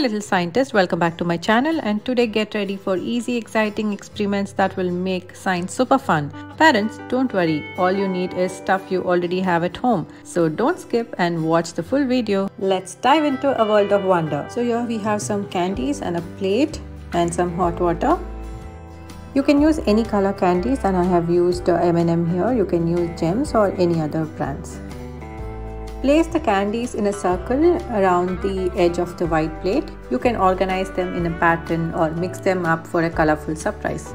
little scientist, welcome back to my channel and today get ready for easy exciting experiments that will make science super fun. Parents, don't worry, all you need is stuff you already have at home. So don't skip and watch the full video. Let's dive into a world of wonder. So here we have some candies and a plate and some hot water. You can use any color candies and I have used M&M here. You can use gems or any other brands. Place the candies in a circle around the edge of the white plate. You can organize them in a pattern or mix them up for a colorful surprise.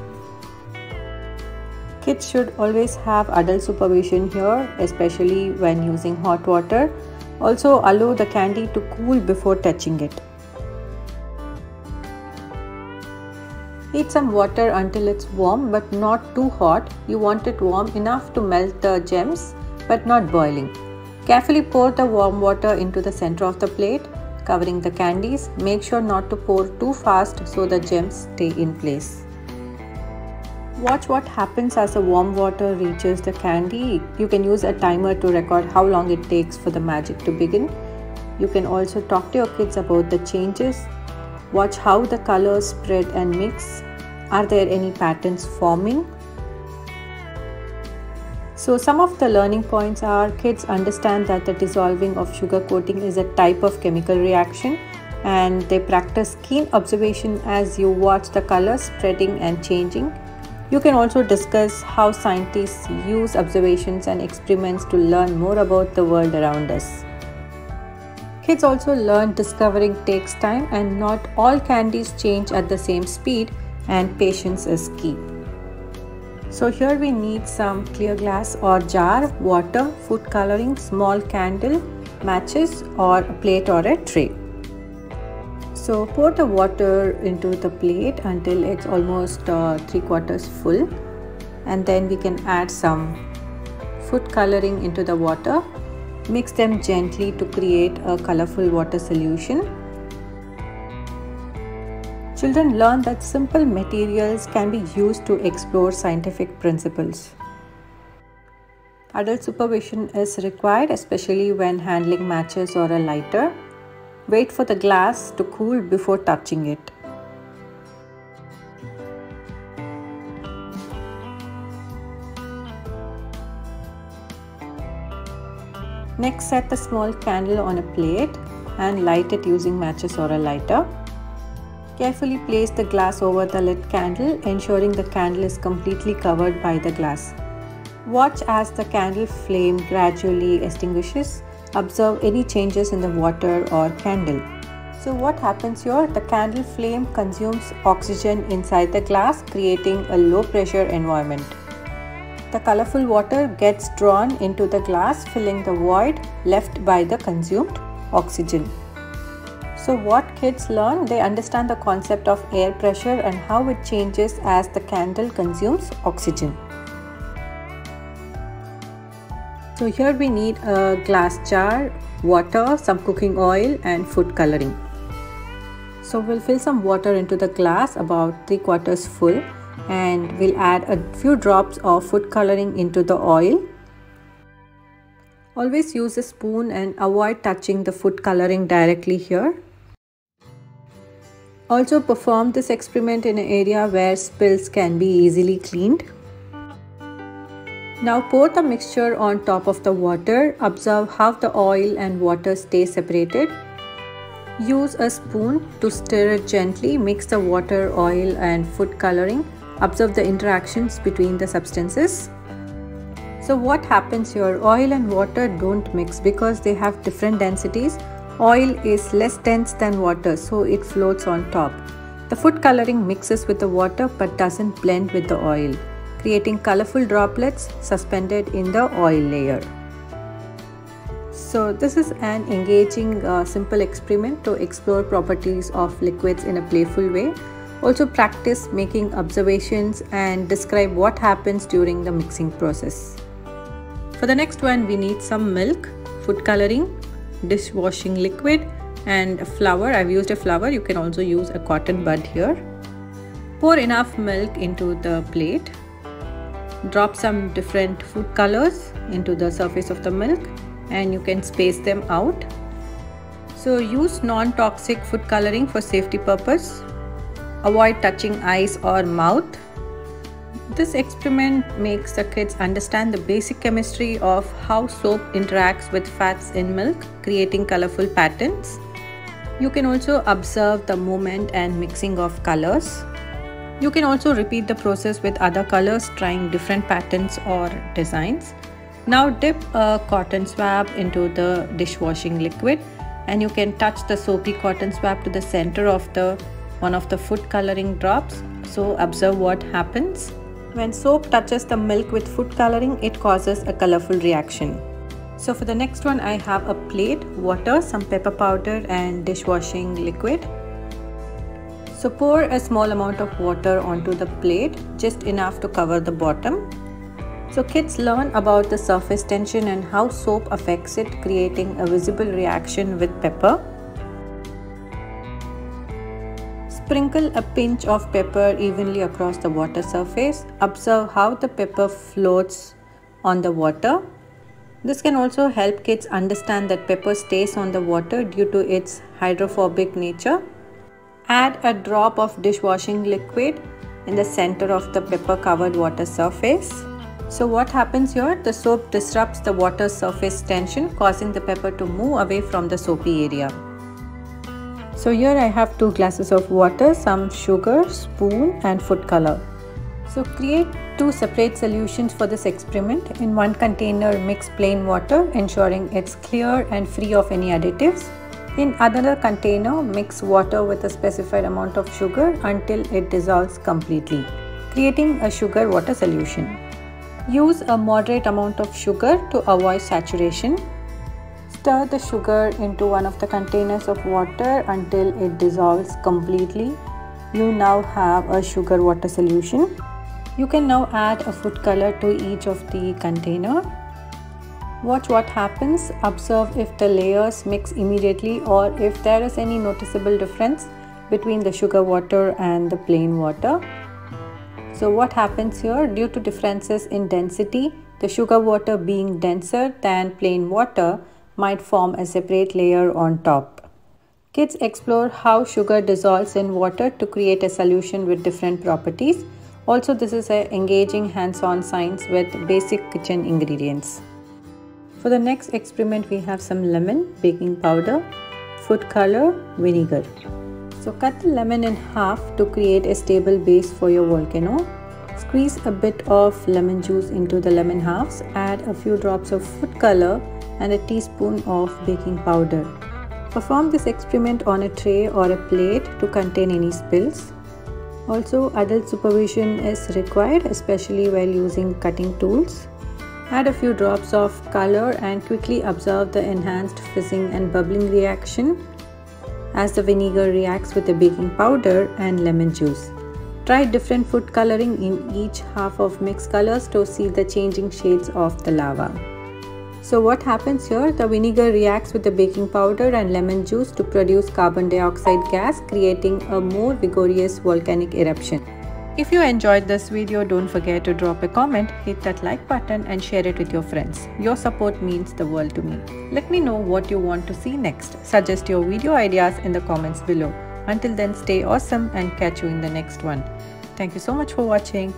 Kids should always have adult supervision here, especially when using hot water. Also allow the candy to cool before touching it. Heat some water until it's warm but not too hot. You want it warm enough to melt the gems but not boiling. Carefully pour the warm water into the center of the plate, covering the candies. Make sure not to pour too fast so the gems stay in place. Watch what happens as the warm water reaches the candy. You can use a timer to record how long it takes for the magic to begin. You can also talk to your kids about the changes. Watch how the colors spread and mix. Are there any patterns forming? So some of the learning points are kids understand that the dissolving of sugar coating is a type of chemical reaction and they practice keen observation as you watch the colors spreading and changing. You can also discuss how scientists use observations and experiments to learn more about the world around us. Kids also learn discovering takes time and not all candies change at the same speed and patience is key. So here we need some clear glass or jar, water, food coloring, small candle, matches or a plate or a tray. So pour the water into the plate until it's almost uh, 3 quarters full and then we can add some food coloring into the water. Mix them gently to create a colorful water solution Children learn that simple materials can be used to explore scientific principles. Adult supervision is required, especially when handling matches or a lighter. Wait for the glass to cool before touching it. Next, set the small candle on a plate and light it using matches or a lighter. Carefully place the glass over the lit candle, ensuring the candle is completely covered by the glass. Watch as the candle flame gradually extinguishes. Observe any changes in the water or candle. So what happens here? The candle flame consumes oxygen inside the glass, creating a low pressure environment. The colorful water gets drawn into the glass, filling the void left by the consumed oxygen. So what kids learn, they understand the concept of air pressure and how it changes as the candle consumes oxygen. So here we need a glass jar, water, some cooking oil and food coloring. So we'll fill some water into the glass about 3 quarters full and we'll add a few drops of food coloring into the oil. Always use a spoon and avoid touching the food coloring directly here. Also perform this experiment in an area where spills can be easily cleaned. Now pour the mixture on top of the water. Observe how the oil and water stay separated. Use a spoon to stir it gently. Mix the water, oil and food coloring. Observe the interactions between the substances. So what happens here? Oil and water don't mix because they have different densities Oil is less dense than water so it floats on top. The food coloring mixes with the water but doesn't blend with the oil, creating colorful droplets suspended in the oil layer. So this is an engaging uh, simple experiment to explore properties of liquids in a playful way. Also practice making observations and describe what happens during the mixing process. For the next one we need some milk, food coloring, dishwashing liquid and flour. I've used a flour. You can also use a cotton bud here. Pour enough milk into the plate. Drop some different food colors into the surface of the milk and you can space them out. So use non-toxic food coloring for safety purpose. Avoid touching eyes or mouth. This experiment makes the kids understand the basic chemistry of how soap interacts with fats in milk, creating colorful patterns. You can also observe the movement and mixing of colors. You can also repeat the process with other colors, trying different patterns or designs. Now dip a cotton swab into the dishwashing liquid and you can touch the soapy cotton swab to the center of the one of the food coloring drops. So observe what happens. When soap touches the milk with food coloring, it causes a colorful reaction. So for the next one, I have a plate, water, some pepper powder and dishwashing liquid. So pour a small amount of water onto the plate, just enough to cover the bottom. So kids learn about the surface tension and how soap affects it, creating a visible reaction with pepper. Sprinkle a pinch of pepper evenly across the water surface. Observe how the pepper floats on the water. This can also help kids understand that pepper stays on the water due to its hydrophobic nature. Add a drop of dishwashing liquid in the center of the pepper covered water surface. So what happens here? The soap disrupts the water surface tension causing the pepper to move away from the soapy area. So here I have two glasses of water, some sugar, spoon and food color. So create two separate solutions for this experiment. In one container mix plain water ensuring it's clear and free of any additives. In another container mix water with a specified amount of sugar until it dissolves completely, creating a sugar water solution. Use a moderate amount of sugar to avoid saturation. Stir the sugar into one of the containers of water until it dissolves completely. You now have a sugar water solution. You can now add a food color to each of the container. Watch what happens, observe if the layers mix immediately or if there is any noticeable difference between the sugar water and the plain water. So what happens here due to differences in density, the sugar water being denser than plain water might form a separate layer on top. Kids explore how sugar dissolves in water to create a solution with different properties also, this is an engaging hands-on science with basic kitchen ingredients. For the next experiment, we have some lemon, baking powder, food color, vinegar. So cut the lemon in half to create a stable base for your volcano. Squeeze a bit of lemon juice into the lemon halves. Add a few drops of food color and a teaspoon of baking powder. Perform this experiment on a tray or a plate to contain any spills. Also, adult supervision is required, especially while using cutting tools. Add a few drops of color and quickly observe the enhanced fizzing and bubbling reaction as the vinegar reacts with the baking powder and lemon juice. Try different food coloring in each half of mixed colors to see the changing shades of the lava. So what happens here? The vinegar reacts with the baking powder and lemon juice to produce carbon dioxide gas creating a more vigorous volcanic eruption. If you enjoyed this video, don't forget to drop a comment, hit that like button and share it with your friends. Your support means the world to me. Let me know what you want to see next. Suggest your video ideas in the comments below. Until then, stay awesome and catch you in the next one. Thank you so much for watching.